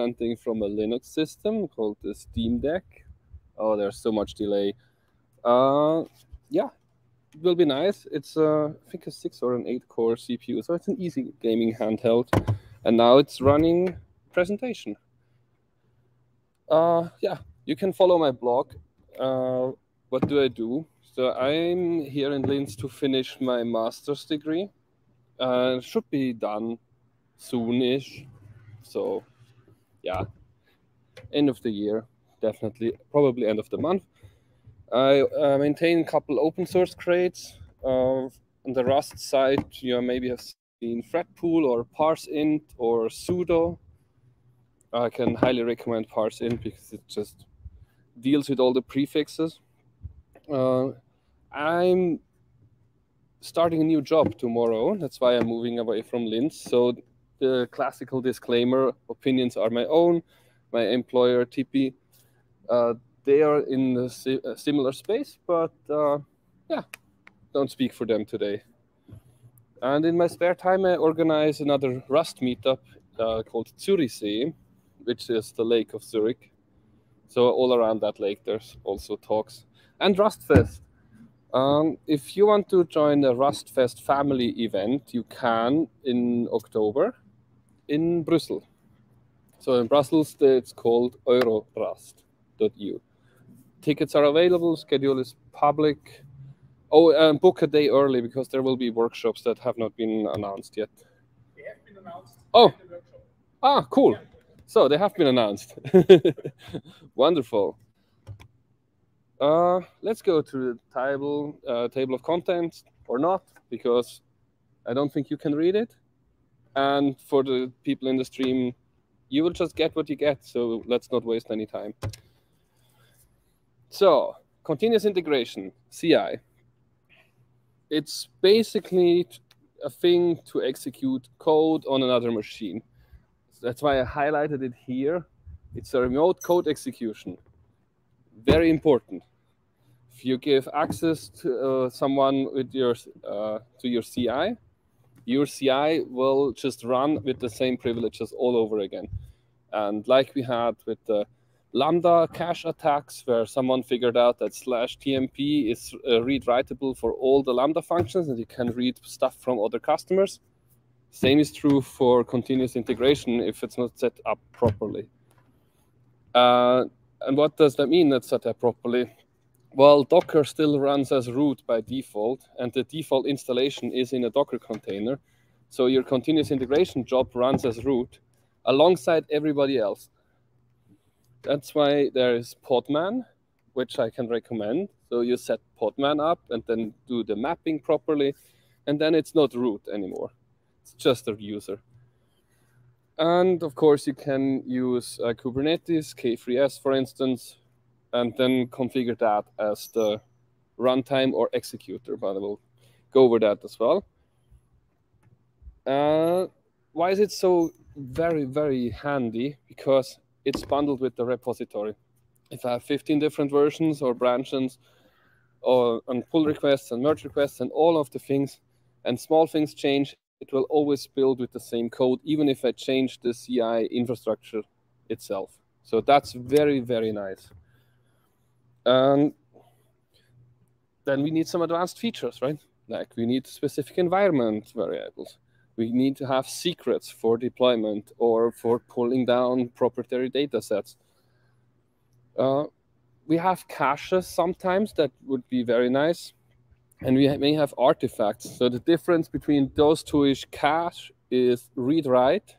implementing from a Linux system called the Steam Deck. Oh, there's so much delay. Uh, yeah, it will be nice. It's uh, I think a six or an eight core CPU, so it's an easy gaming handheld. And now it's running presentation. Uh, yeah, you can follow my blog. Uh, what do I do? So I'm here in Linz to finish my master's degree. Uh, should be done soonish. So, yeah, end of the year, definitely, probably end of the month. I uh, maintain a couple open source crates. Uh, on the Rust side, you maybe have seen threadpool or Parseint or Sudo. I can highly recommend Parseint because it just deals with all the prefixes. Uh, I'm starting a new job tomorrow. That's why I'm moving away from Linz. So the classical disclaimer: opinions are my own. My employer tipi, uh, they are in a, si a similar space, but uh, yeah, don't speak for them today. And in my spare time, I organize another Rust meetup uh, called Zürichsee, which is the lake of Zurich. So all around that lake, there's also talks and Rustfest. Um, if you want to join the Rustfest family event, you can in October in Brussels. So in Brussels, it's called eurorust.eu. Tickets are available, schedule is public. Oh, and book a day early because there will be workshops that have not been announced yet. They have been announced. Oh, ah, cool. Yeah. So they have been announced. Wonderful. Uh, let's go to the table uh, table of contents or not because I don't think you can read it. And for the people in the stream, you will just get what you get. So let's not waste any time. So continuous integration, CI. It's basically a thing to execute code on another machine. That's why I highlighted it here. It's a remote code execution very important. If you give access to uh, someone with your uh, to your CI, your CI will just run with the same privileges all over again. And like we had with the Lambda cache attacks, where someone figured out that slash TMP is uh, read writable for all the Lambda functions, and you can read stuff from other customers. Same is true for continuous integration if it's not set up properly. Uh, and what does that mean that's set up properly? Well, Docker still runs as root by default, and the default installation is in a Docker container. So your continuous integration job runs as root alongside everybody else. That's why there is Podman, which I can recommend. So you set Podman up and then do the mapping properly, and then it's not root anymore. It's just a user. And of course, you can use uh, Kubernetes, K3S, for instance, and then configure that as the runtime or executor. But I will go over that as well. Uh, why is it so very, very handy? Because it's bundled with the repository. If I have 15 different versions or branches, or on pull requests and merge requests and all of the things, and small things change, it will always build with the same code, even if I change the CI infrastructure itself. So that's very, very nice. And then we need some advanced features, right? Like we need specific environment variables. We need to have secrets for deployment or for pulling down proprietary data sets. Uh, we have caches sometimes that would be very nice and we may have artifacts. So the difference between those two is cache is read write,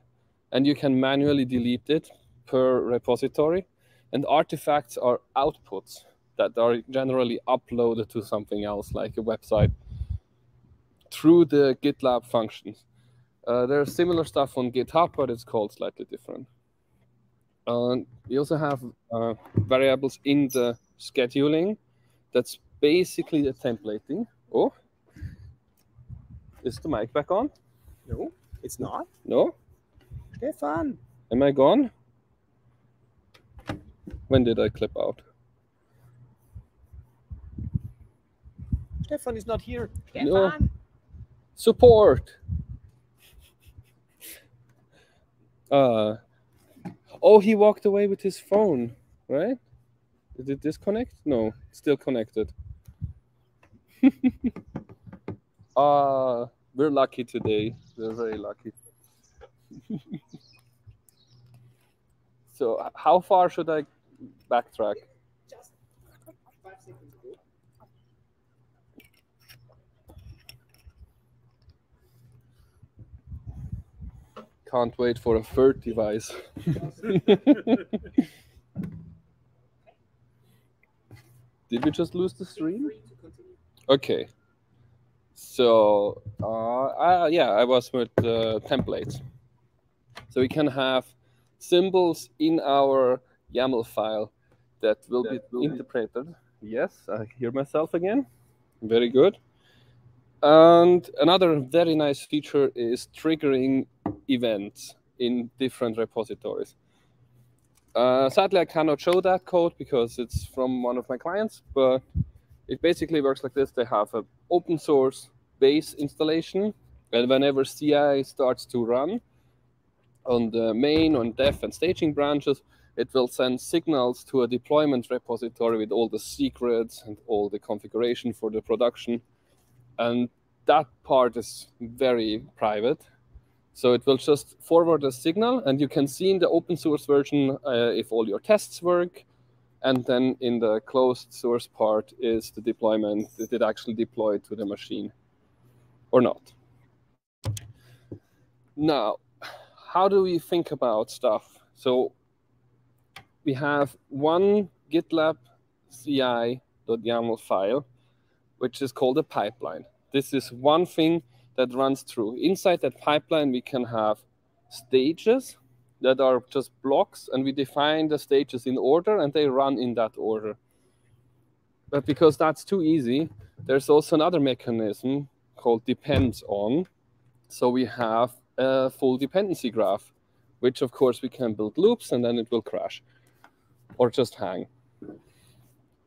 and you can manually delete it per repository, and artifacts are outputs that are generally uploaded to something else, like a website, through the GitLab functions. Uh, there's similar stuff on GitHub, but it's called slightly different. Uh, we also have uh, variables in the scheduling that's basically the templating. Oh, is the mic back on? No, it's not. No? Stefan. Am I gone? When did I clip out? Stefan is not here. Stefan. No. Support. Uh, Oh, he walked away with his phone, right? Did it disconnect? No, still connected. uh, we're lucky today. We're very lucky. so, how far should I backtrack? Just five seconds ago. Can't wait for a third device. Did we just lose the stream? Free to continue. Okay. So, uh, I, yeah, I was with uh, templates. So we can have symbols in our YAML file that will be interpreted. Yes, I hear myself again. Very good. And another very nice feature is triggering events in different repositories. Uh, sadly, I cannot show that code because it's from one of my clients, but it basically works like this. They have an open source base installation, and whenever CI starts to run on the main, on dev and staging branches, it will send signals to a deployment repository with all the secrets and all the configuration for the production. And that part is very private. So it will just forward a signal, and you can see in the open source version uh, if all your tests work, and then in the closed source part is the deployment that it actually deployed to the machine or not. Now, how do we think about stuff? So we have one GitLab CI.yaml file, which is called a pipeline. This is one thing that runs through. Inside that pipeline, we can have stages that are just blocks, and we define the stages in order, and they run in that order. But because that's too easy, there's also another mechanism called depends on. So we have a full dependency graph, which of course we can build loops, and then it will crash or just hang.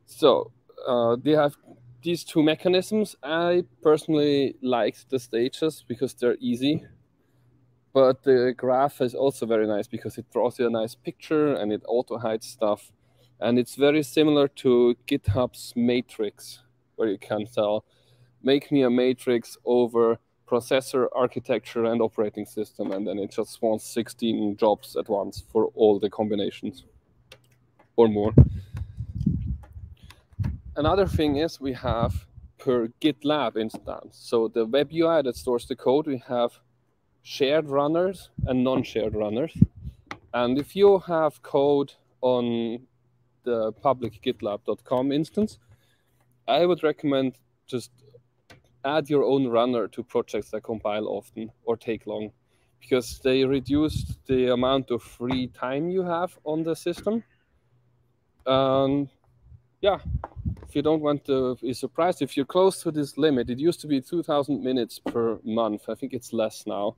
So uh, they have these two mechanisms. I personally liked the stages because they're easy, but the graph is also very nice because it draws you a nice picture and it auto hides stuff. And it's very similar to GitHub's matrix, where you can tell, make me a matrix over processor, architecture, and operating system. And then it just wants 16 jobs at once for all the combinations or more. Another thing is we have per GitLab instance. So the web UI that stores the code, we have shared runners and non-shared runners. And if you have code on the public gitlab.com instance, I would recommend just add your own runner to projects that compile often or take long because they reduce the amount of free time you have on the system. And yeah, if you don't want to be surprised, if you're close to this limit, it used to be 2000 minutes per month. I think it's less now.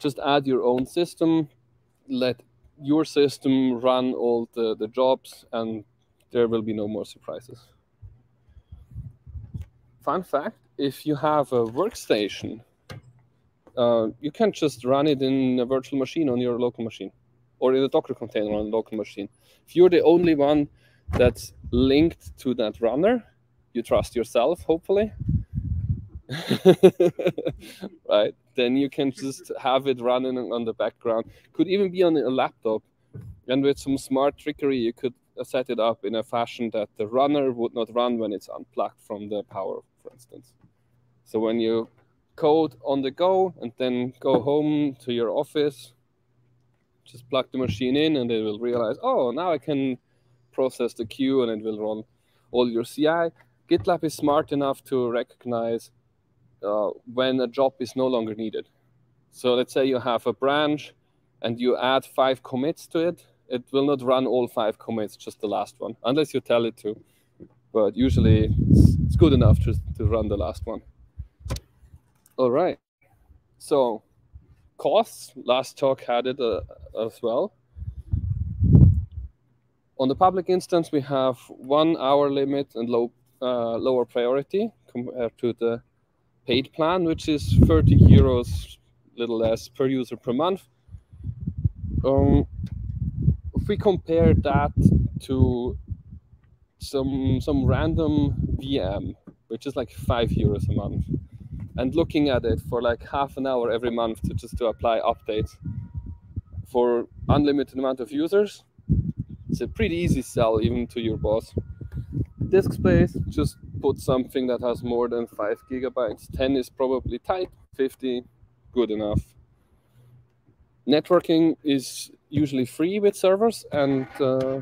Just add your own system, let your system run all the, the jobs, and there will be no more surprises. Fun fact if you have a workstation, uh, you can just run it in a virtual machine on your local machine or in a Docker container on a local machine. If you're the only one that's linked to that runner, you trust yourself, hopefully. right? Then you can just have it running on the background. Could even be on a laptop. And with some smart trickery, you could set it up in a fashion that the runner would not run when it's unplugged from the power, for instance. So when you code on the go and then go home to your office, just plug the machine in and it will realize, oh, now I can process the queue and it will run all your CI. GitLab is smart enough to recognize uh, when a job is no longer needed. So let's say you have a branch and you add five commits to it, it will not run all five commits, just the last one, unless you tell it to. But usually it's, it's good enough to, to run the last one. All right. So costs, last talk had it uh, as well. On the public instance, we have one hour limit and low, uh, lower priority compared to the paid plan, which is 30 euros, little less per user per month. Um, if we compare that to some some random VM, which is like five euros a month, and looking at it for like half an hour every month to just to apply updates for unlimited amount of users, it's a pretty easy sell even to your boss. Disk space, just put something that has more than five gigabytes. 10 is probably tight, 50, good enough. Networking is usually free with servers, and uh,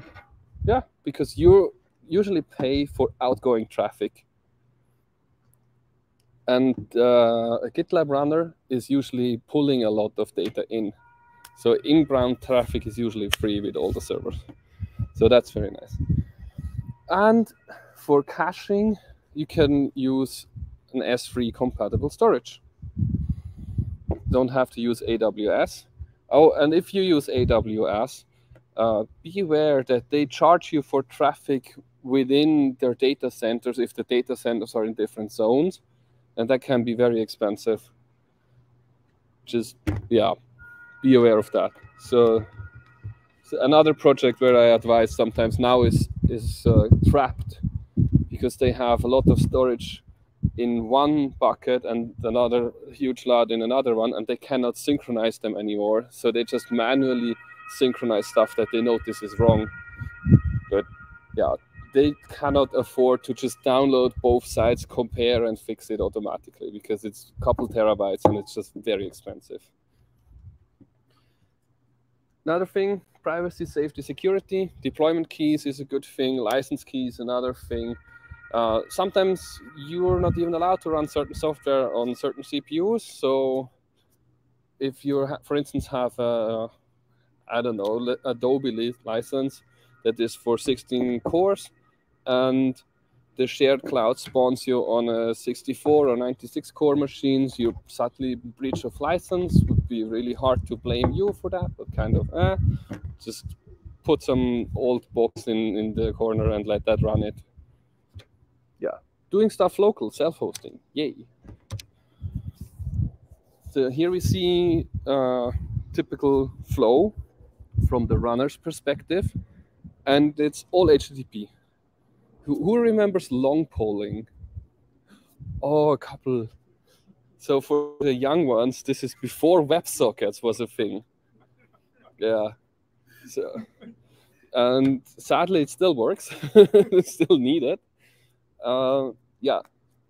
yeah, because you usually pay for outgoing traffic. And uh, a GitLab runner is usually pulling a lot of data in. So inbound traffic is usually free with all the servers. So that's very nice. And for caching, you can use an S3 compatible storage. Don't have to use AWS. Oh, and if you use AWS, uh, beware that they charge you for traffic within their data centers if the data centers are in different zones, and that can be very expensive. Just yeah, be aware of that. So another project where I advise sometimes now is is uh, trapped because they have a lot of storage in one bucket and another huge load in another one, and they cannot synchronize them anymore. So they just manually synchronize stuff that they notice is wrong. But yeah, they cannot afford to just download both sides, compare, and fix it automatically because it's a couple terabytes and it's just very expensive. Another thing, privacy, safety, security. Deployment keys is a good thing. License keys, another thing. Uh, sometimes you're not even allowed to run certain software on certain CPUs. So if you, for instance, have a, I don't know, Adobe license that is for 16 cores, and the shared cloud spawns you on a 64 or 96 core machines, you suddenly breach of license would be really hard to blame you for that, but kind of, eh, just put some old box in, in the corner and let that run it yeah, doing stuff local, self-hosting, yay. So here we see uh, typical flow from the runner's perspective, and it's all HTTP. Who, who remembers long polling? Oh, a couple. So for the young ones, this is before WebSockets was a thing. Yeah. So, and sadly, it still works. still needed. Uh, yeah,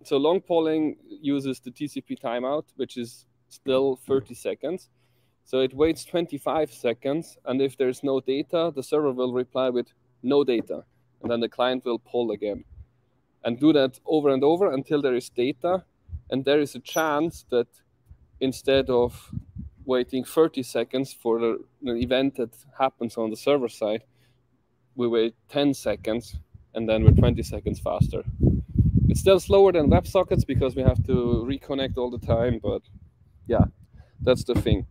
so long polling uses the TCP timeout, which is still 30 seconds. So it waits 25 seconds, and if there's no data, the server will reply with no data, and then the client will poll again. And do that over and over until there is data, and there is a chance that instead of waiting 30 seconds for the, event that happens on the server side, we wait 10 seconds and then we're 20 seconds faster. It's still slower than WebSockets because we have to reconnect all the time, but yeah, that's the thing.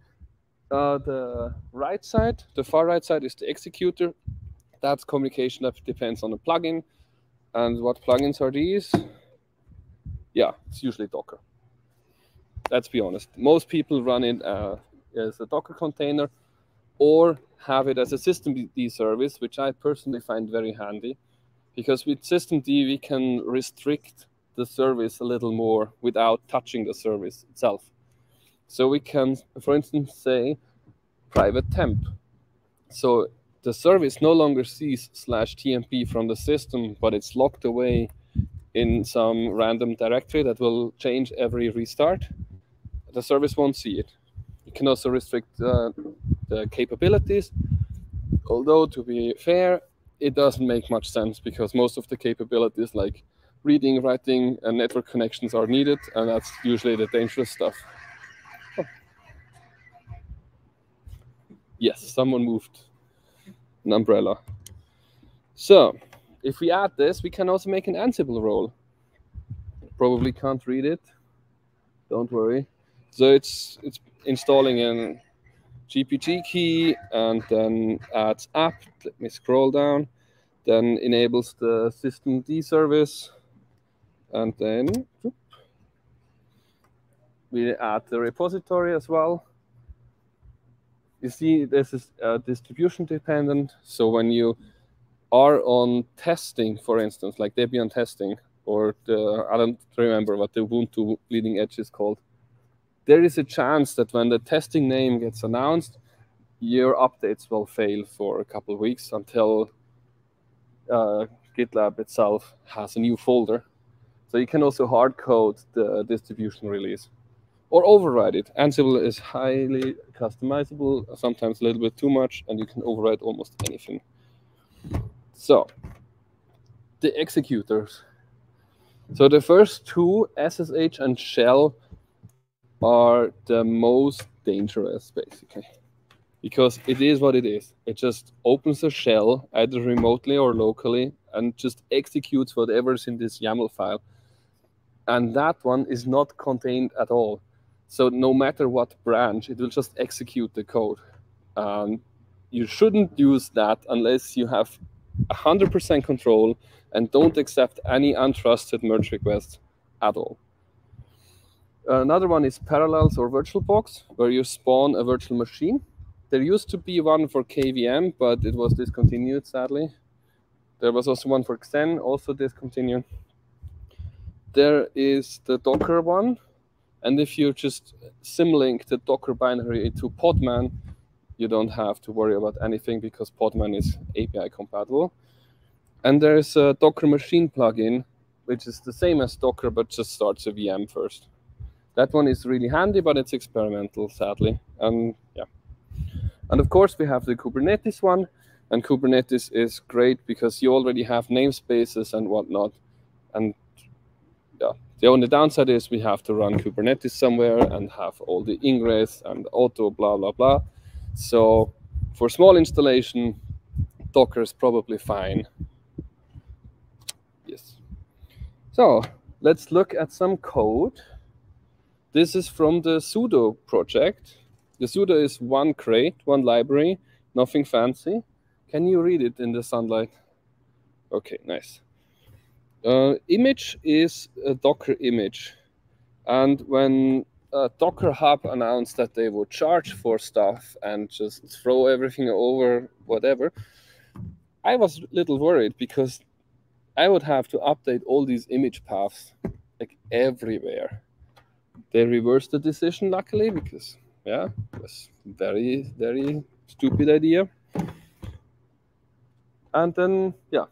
Uh, the right side, the far right side is the executor. That's communication that depends on the plugin. And what plugins are these? Yeah, it's usually Docker. Let's be honest. Most people run it uh, as a Docker container or have it as a systemd service, which I personally find very handy because with systemd we can restrict the service a little more without touching the service itself. So we can, for instance, say private temp. So the service no longer sees slash TMP from the system, but it's locked away in some random directory that will change every restart. The service won't see it. You can also restrict uh, the capabilities. Although, to be fair, it doesn't make much sense because most of the capabilities like reading, writing, and network connections are needed, and that's usually the dangerous stuff. Oh. Yes, someone moved an umbrella. So, if we add this, we can also make an Ansible role. Probably can't read it. Don't worry. So it's it's installing an GPG key and then adds app. Let me scroll down. Then enables the systemd service. And then whoop, we add the repository as well. you see this is uh, distribution dependent. So when you are on testing, for instance, like Debian testing, or the, I don't remember what the Ubuntu bleeding edge is called, there is a chance that when the testing name gets announced, your updates will fail for a couple of weeks until uh, GitLab itself has a new folder. So you can also hard code the distribution release or override it. Ansible is highly customizable, sometimes a little bit too much, and you can override almost anything. So the executors. So the first two, SSH and shell, are the most dangerous, basically because it is what it is. It just opens a shell either remotely or locally and just executes whatever's in this YAML file. And that one is not contained at all. So no matter what branch, it will just execute the code. Um, you shouldn't use that unless you have 100% control and don't accept any untrusted merge requests at all. Another one is Parallels or VirtualBox, where you spawn a virtual machine there used to be one for KVM, but it was discontinued, sadly. There was also one for Xen, also discontinued. There is the Docker one. And if you just symlink the Docker binary to Podman, you don't have to worry about anything because Podman is API compatible. And there's a Docker machine plugin, which is the same as Docker, but just starts a VM first. That one is really handy, but it's experimental, sadly. And yeah. And of course, we have the Kubernetes one. And Kubernetes is great because you already have namespaces and whatnot. And yeah, the only downside is we have to run Kubernetes somewhere and have all the ingress and auto, blah, blah, blah. So for small installation, Docker is probably fine. Yes. So let's look at some code. This is from the sudo project. The sudo is one crate, one library, nothing fancy. Can you read it in the sunlight? Okay, nice. Uh, image is a Docker image. And when uh, Docker Hub announced that they would charge for stuff and just throw everything over whatever, I was a little worried because I would have to update all these image paths like everywhere. They reversed the decision, luckily, because yeah, was very, very stupid idea. And then, yeah,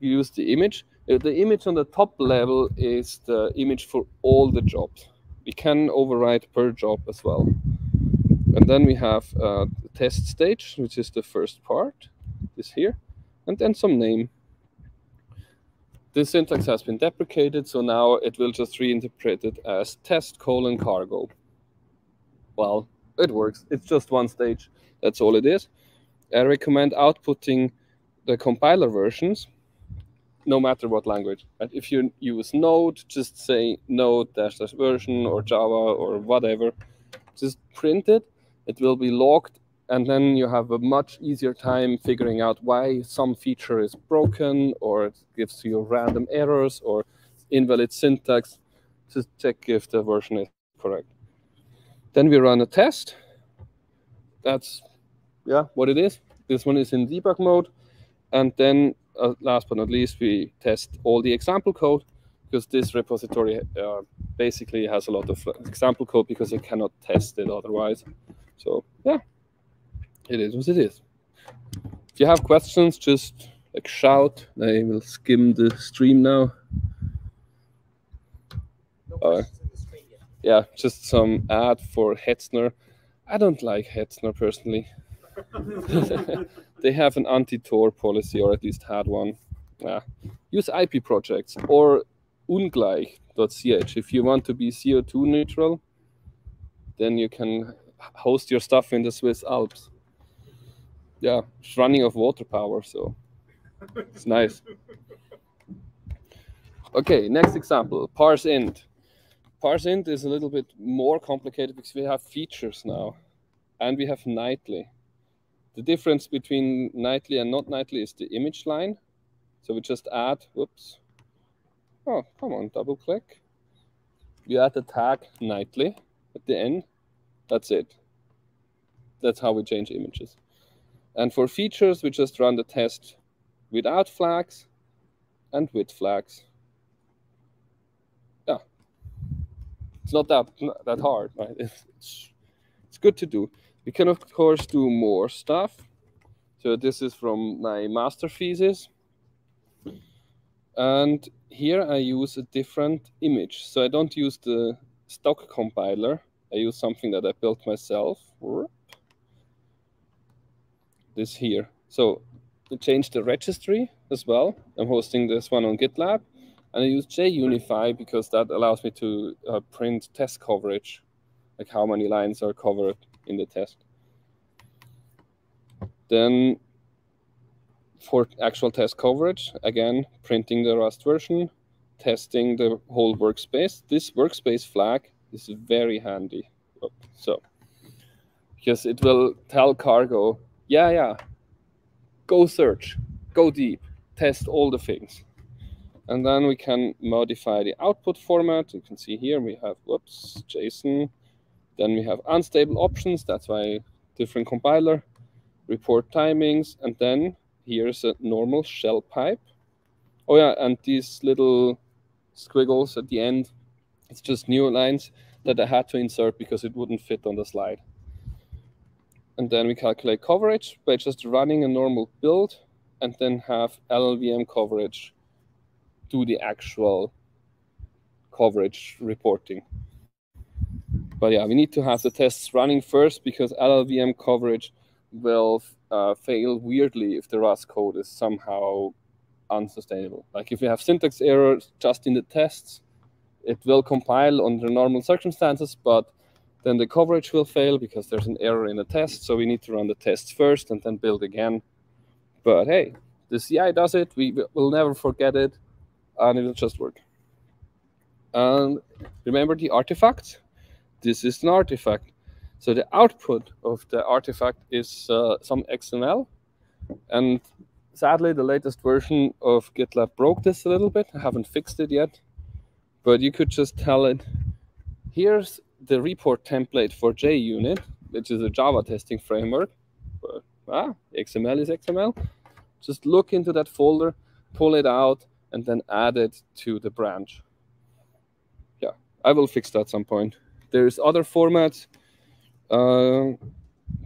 you use the image. Uh, the image on the top level is the image for all the jobs. We can override per job as well. And then we have uh, the test stage, which is the first part, this here, and then some name. This syntax has been deprecated, so now it will just reinterpret it as test colon cargo well, it works. It's just one stage. That's all it is. I recommend outputting the compiler versions, no matter what language. And if you use Node, just say Node dash dash version or Java or whatever. Just print it. It will be logged, and then you have a much easier time figuring out why some feature is broken or it gives you random errors or invalid syntax. to check if the version is correct. Then we run a test. That's yeah what it is. This one is in debug mode. And then uh, last but not least, we test all the example code because this repository uh, basically has a lot of example code because it cannot test it otherwise. So yeah, it is what it is. If you have questions, just like shout. I will skim the stream now. No uh, yeah, just some ad for Hetzner. I don't like Hetzner personally. they have an anti-Tor policy, or at least had one. Yeah. Use IP projects or ungleich.ch. If you want to be CO2 neutral, then you can host your stuff in the Swiss Alps. Yeah, it's running off water power, so it's nice. Okay, next example, parse int parseInt is a little bit more complicated because we have features now and we have nightly. The difference between nightly and not nightly is the image line. So we just add, whoops. Oh, come on, double click. We add the tag nightly at the end. That's it. that's how we change images. And for features, we just run the test without flags and with flags. Yeah, it's not that not that hard, right? It's, it's, it's good to do. We can of course do more stuff. So this is from my master thesis. And here I use a different image. So I don't use the stock compiler. I use something that I built myself. This here. So I changed the registry as well. I'm hosting this one on GitLab. And I use JUnify because that allows me to uh, print test coverage, like how many lines are covered in the test. Then for actual test coverage, again, printing the Rust version, testing the whole workspace. This workspace flag is very handy. So, because it will tell cargo, yeah, yeah, go search, go deep, test all the things. And then we can modify the output format. You can see here we have, whoops, JSON. Then we have unstable options. That's why different compiler, report timings, and then here's a normal shell pipe. Oh yeah, and these little squiggles at the end, it's just new lines that I had to insert because it wouldn't fit on the slide. And then we calculate coverage by just running a normal build and then have LLVM coverage do the actual coverage reporting. But yeah, we need to have the tests running first because LLVM coverage will uh, fail weirdly if the Rust code is somehow unsustainable. Like if you have syntax errors just in the tests, it will compile under normal circumstances, but then the coverage will fail because there's an error in the test. So we need to run the test first and then build again. But hey, the CI does it. We will never forget it, and it will just work. And remember the artifact? This is an artifact. So the output of the artifact is uh, some XML. And sadly, the latest version of GitLab broke this a little bit. I haven't fixed it yet. But you could just tell it, here's the report template for JUnit, which is a Java testing framework. Ah, XML is XML. Just look into that folder, pull it out, and then add it to the branch. Yeah, I will fix that at some point. There's other formats uh,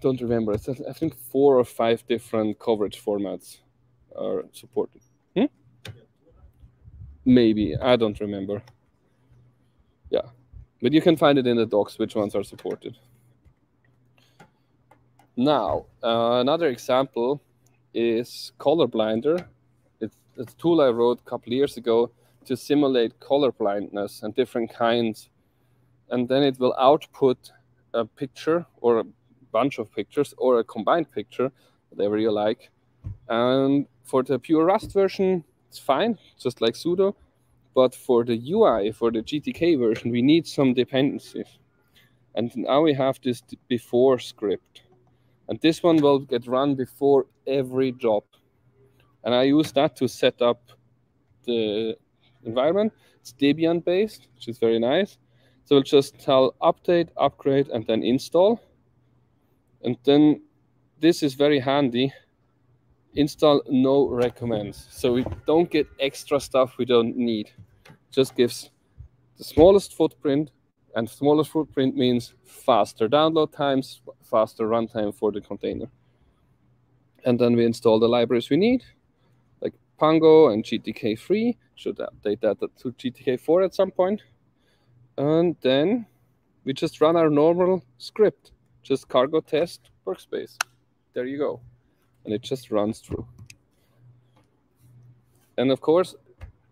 don't remember. I think four or five different coverage formats are supported. Hmm? Maybe I don't remember. Yeah, but you can find it in the docs which ones are supported. Now, uh, another example is Colorblinder. It's, it's a tool I wrote a couple years ago to simulate color blindness and different kinds. And then it will output a picture or a bunch of pictures or a combined picture, whatever you like. And for the pure Rust version, it's fine, just like sudo. But for the UI, for the GTK version, we need some dependencies. And now we have this before script. And this one will get run before every job. And I use that to set up the environment. It's Debian based, which is very nice. So we'll just tell update, upgrade, and then install. And then this is very handy. Install no recommends. So we don't get extra stuff we don't need. Just gives the smallest footprint, and smallest footprint means faster download times, faster runtime for the container. And then we install the libraries we need, like Pango and GTK3. Should update that to GTK4 at some point. And then we just run our normal script, just cargo test workspace. There you go. And it just runs through. And of course,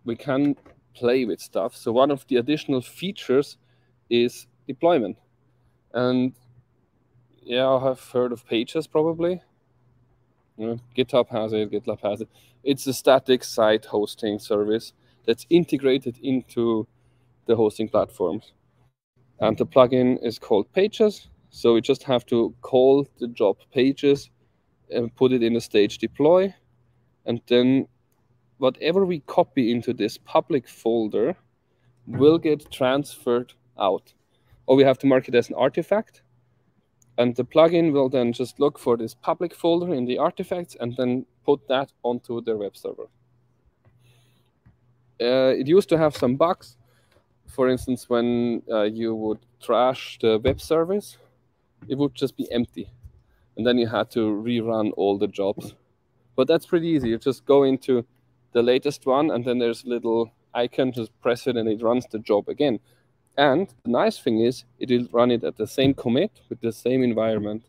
we can play with stuff. So one of the additional features is deployment. And yeah, I have heard of Pages probably. You know, GitHub has it, GitLab has it. It's a static site hosting service that's integrated into the hosting platforms. And the plugin is called Pages. So we just have to call the job Pages and put it in a stage deploy. And then whatever we copy into this public folder will get transferred out. Or we have to mark it as an artifact. And the plugin will then just look for this public folder in the artifacts and then put that onto their web server. Uh, it used to have some bugs. For instance, when uh, you would trash the web service, it would just be empty. And then you had to rerun all the jobs. But that's pretty easy. You just go into the latest one, and then there's a little icon, just press it, and it runs the job again. And the nice thing is, it will run it at the same commit with the same environment.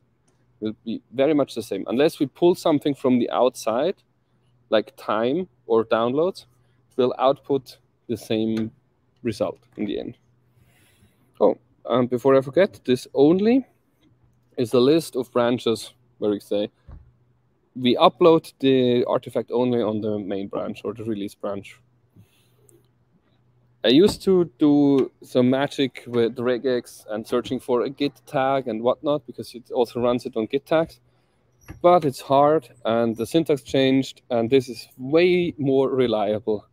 It will be very much the same. Unless we pull something from the outside, like time or downloads, will output the same result in the end. Oh, um, before I forget, this only is a list of branches where we say we upload the artifact only on the main branch or the release branch. I used to do some magic with regex and searching for a git tag and whatnot because it also runs it on git tags. But it's hard and the syntax changed and this is way more reliable.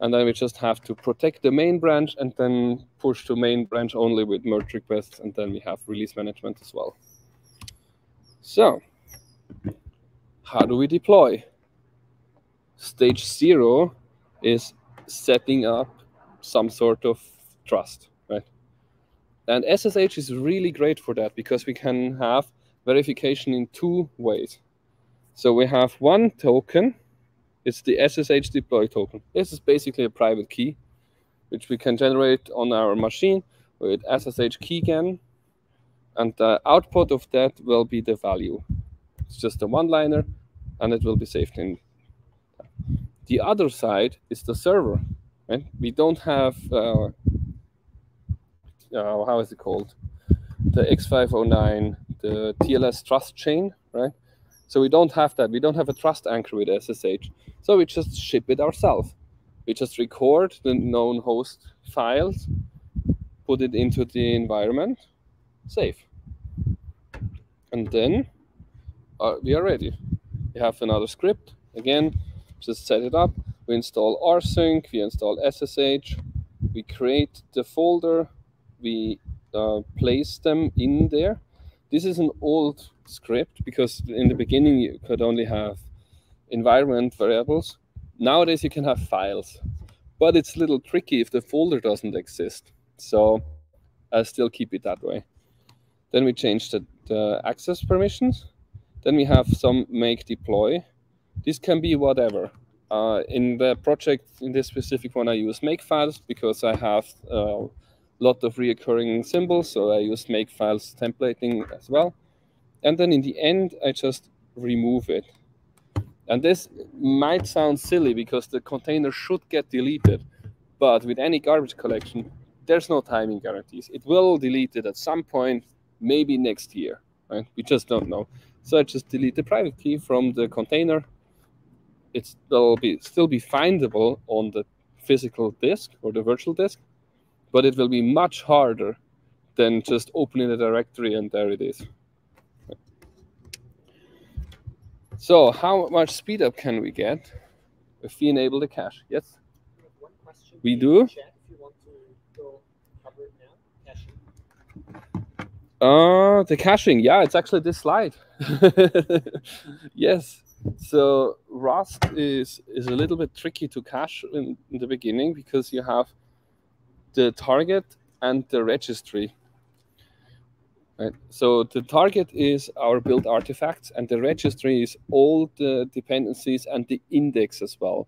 And then we just have to protect the main branch and then push to main branch only with merge requests and then we have release management as well. So how do we deploy? Stage zero is setting up some sort of trust, right? And SSH is really great for that because we can have verification in two ways. So we have one token, it's the SSH deploy token. This is basically a private key, which we can generate on our machine with SSH keygen. And the output of that will be the value. It's just a one-liner and it will be saved in. The other side is the server. Right? We don't have, uh, uh, how is it called? The X509, the TLS trust chain, right? So we don't have that. We don't have a trust anchor with SSH. So we just ship it ourselves. We just record the known host files, put it into the environment, save. And then uh, we are ready we have another script. Again, just set it up. We install rsync, we install SSH, we create the folder, we uh, place them in there. This is an old script because in the beginning you could only have environment variables. Nowadays you can have files, but it's a little tricky if the folder doesn't exist. So I still keep it that way. Then we change the, the access permissions. Then we have some make deploy. This can be whatever. Uh, in the project, in this specific one, I use make files because I have a lot of reoccurring symbols. So I use make files templating as well. And then in the end, I just remove it. And this might sound silly because the container should get deleted. But with any garbage collection, there's no timing guarantees. It will delete it at some point, maybe next year. Right? We just don't know. So I just delete the private key from the container. It will be still be findable on the physical disk or the virtual disk, but it will be much harder than just opening the directory and there it is. So how much speed up can we get if we enable the cache? Yes? We do? Uh, the caching, yeah, it's actually this slide. yes. So Rust is is a little bit tricky to cache in, in, the beginning because you have the target and the registry. Right. So the target is our build artifacts, and the registry is all the dependencies and the index as well.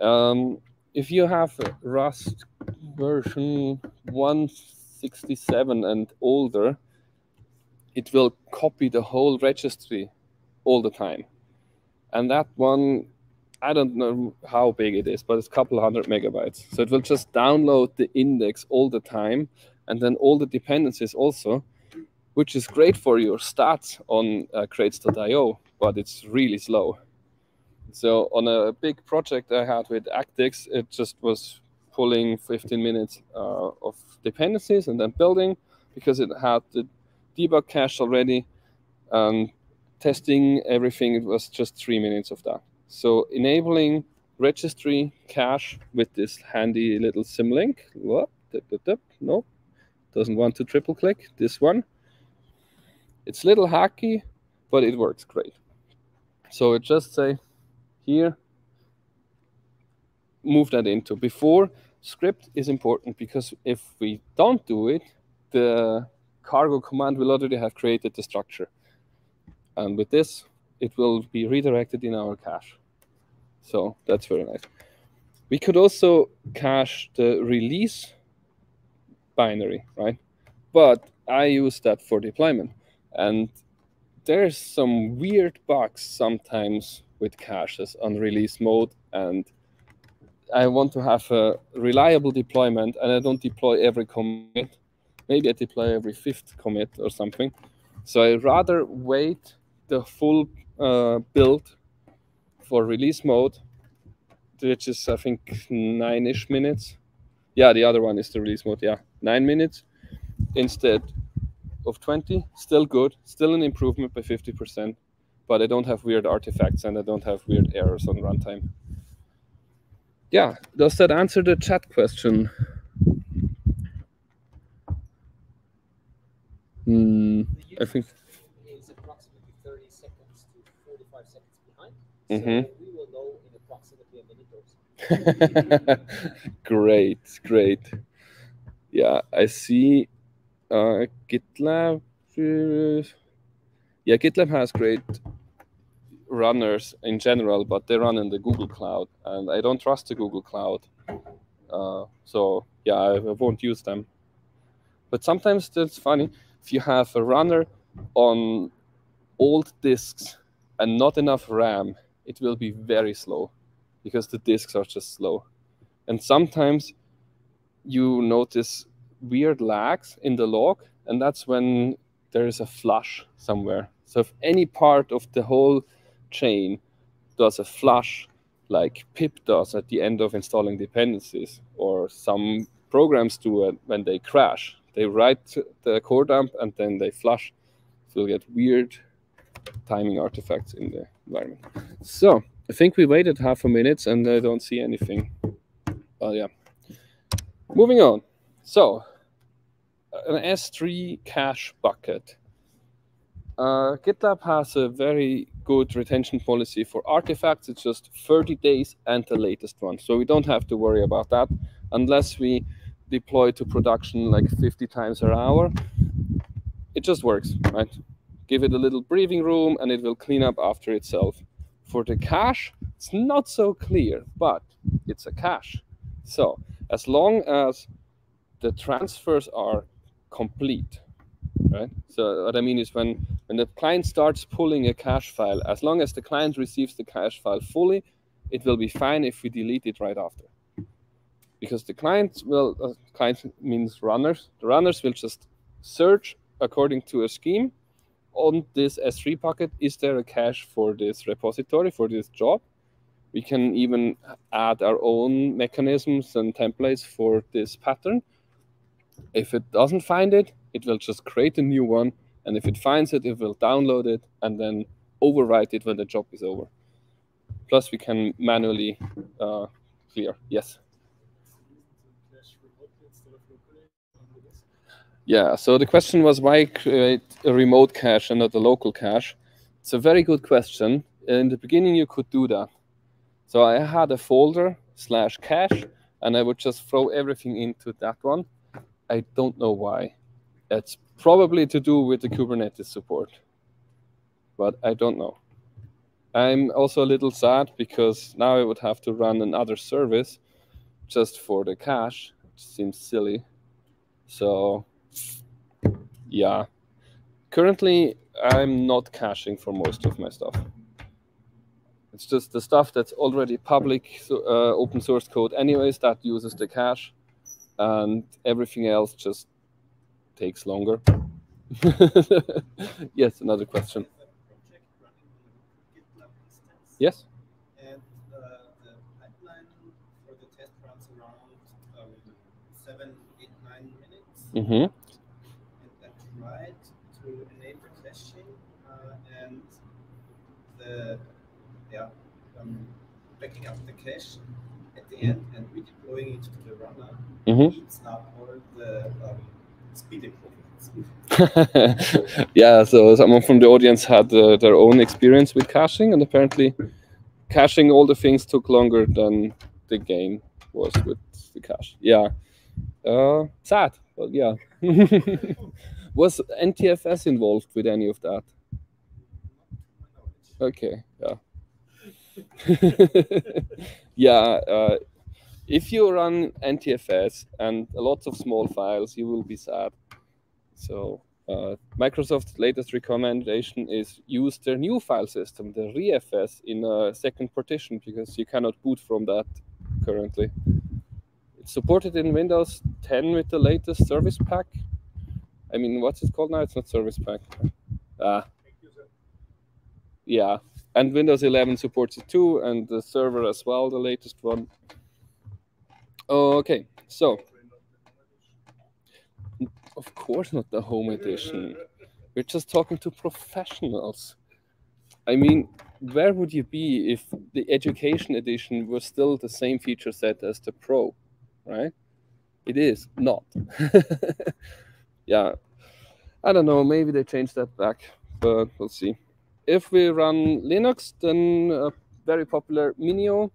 Um, if you have Rust version 167 and older, it will copy the whole registry all the time. And that one, I don't know how big it is, but it's a couple hundred megabytes. So it will just download the index all the time and then all the dependencies also, which is great for your stats on uh, crates.io, but it's really slow. So on a big project I had with Actix, it just was pulling 15 minutes uh, of dependencies and then building because it had the debug cache already. and testing everything, it was just three minutes of that. So enabling registry cache with this handy little symlink. Whoop, dip, dip, dip. Doesn't want to triple click this one. It's a little hacky, but it works great. So it just say here, move that into before script is important because if we don't do it, the cargo command will already have created the structure. And with this, it will be redirected in our cache. So that's very nice. We could also cache the release binary, right? But I use that for deployment. And there's some weird bugs sometimes with caches on release mode. And I want to have a reliable deployment and I don't deploy every commit. Maybe I deploy every fifth commit or something. So I rather wait the full uh, build for release mode, which is I think nine-ish minutes. Yeah, the other one is the release mode. Yeah, nine minutes instead of 20. Still good, still an improvement by 50%, but I don't have weird artifacts and I don't have weird errors on runtime. Yeah, does that answer the chat question? Hmm, I think. Is approximately 30 seconds to 45 seconds behind. Mhm. So we will know in approximately a minute or so. great, great. Yeah, I see uh, GitLab. uh, Yeah, GitLab has great runners in general, but they run in the Google Cloud, and I don't trust the Google Cloud. Uh, so yeah, I, I won't use them. But sometimes that's funny. If you have a runner on old disks and not enough RAM, it will be very slow because the disks are just slow. And sometimes you notice weird lags in the log, and that's when there is a flush somewhere. So if any part of the whole chain does a flush, like pip does at the end of installing dependencies, or some programs do it when they crash, they write the core dump and then they flush. So you'll get weird timing artifacts in the environment. So I think we waited half a minute and I don't see anything. But yeah. Moving on. So an S3 cache bucket. Uh, GitLab has a very good retention policy for artifacts. It's just 30 days and the latest one. So we don't have to worry about that unless we deploy to production like 50 times an hour. It just works, right? Give it a little breathing room and it will clean up after itself. For the cache, it's not so clear, but it's a cache. So as long as the transfers are complete, right? So what I mean is when, when the client starts pulling a cache file, as long as the client receives the cache file fully, it will be fine if we delete it right after. Because the client will, uh, client means runners, the runners will just search according to a scheme on this S3 bucket, is there a cache for this repository, for this job? We can even add our own mechanisms and templates for this pattern. If it doesn't find it, it will just create a new one. And if it finds it, it will download it and then overwrite it when the job is over. Plus, we can manually uh, clear. Yes. Yeah, so the question was why create a remote cache and not a local cache? It's a very good question. In the beginning, you could do that. So I had a folder slash cache, and I would just throw everything into that one. I don't know why. It's probably to do with the Kubernetes support, but I don't know. I'm also a little sad because now I would have to run another service just for the cache, which seems silly. So yeah, currently I'm not caching for most of my stuff. It's just the stuff that's already public uh, open source code anyways that uses the cache and everything else just takes longer. yes, another question. Yes? And uh, the pipeline for the test runs around seven, eight, nine minutes. Mm-hmm. And I tried to enable caching uh, and the yeah um, backing up the cache at the end and redeploying it to the runner eats up all the um, speed improvements. yeah, so someone from the audience had uh, their own experience with caching, and apparently, caching all the things took longer than the game was with the cache. Yeah, uh, sad, but yeah. was NTFS involved with any of that? Okay, yeah. yeah, uh, if you run NTFS and lots of small files, you will be sad. So uh, Microsoft's latest recommendation is use their new file system, the ReFS, in a second partition because you cannot boot from that currently. It's supported in Windows 10 with the latest service pack. I mean, what's it called now? It's not service pack. Ah, yeah, and Windows 11 supports it too, and the server as well, the latest one. Okay, so of course not the home edition. We're just talking to professionals. I mean, where would you be if the education edition was still the same feature set as the Pro, right? It is not. yeah, I don't know. Maybe they changed that back, but we'll see. If we run Linux, then uh, very popular Minio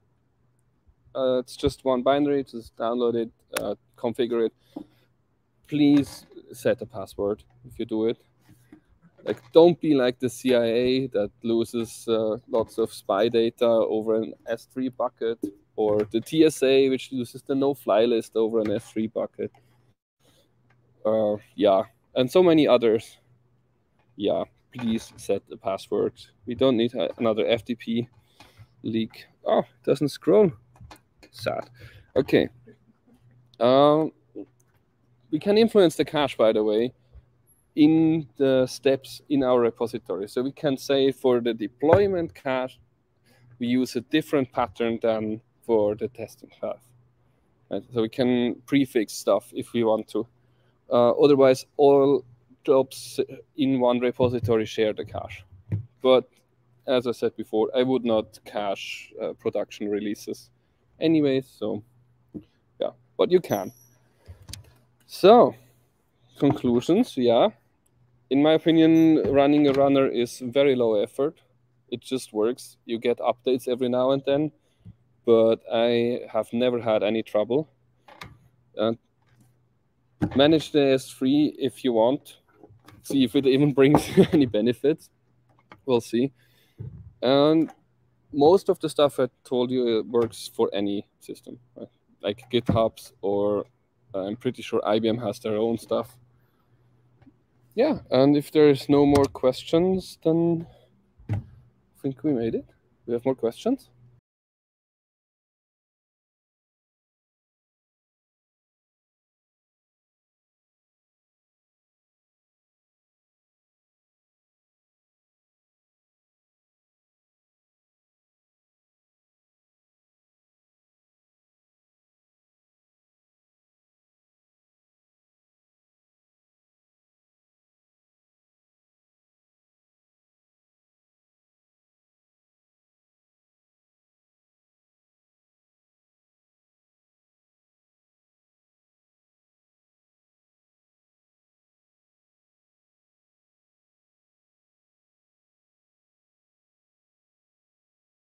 uh, it's just one binary. Just download it, uh, configure it. Please set a password if you do it. Like, don't be like the CIA that loses uh, lots of spy data over an S3 bucket, or the TSA which uses the no-fly list over an S3 bucket. Uh, yeah, and so many others. Yeah, please set the password. We don't need another FTP leak. Oh, it doesn't scroll sad. Okay. Um, we can influence the cache, by the way, in the steps in our repository. So we can say for the deployment cache, we use a different pattern than for the testing path. Right? So we can prefix stuff if we want to. Uh, otherwise, all jobs in one repository share the cache. But as I said before, I would not cache uh, production releases anyway, so yeah, but you can. So, conclusions, yeah. In my opinion, running a runner is very low effort. It just works. You get updates every now and then, but I have never had any trouble. And manage the S3 if you want. See if it even brings any benefits. We'll see. And most of the stuff I told you works for any system, right? like GitHub's, or uh, I'm pretty sure IBM has their own stuff. Yeah, and if there's no more questions, then I think we made it. We have more questions?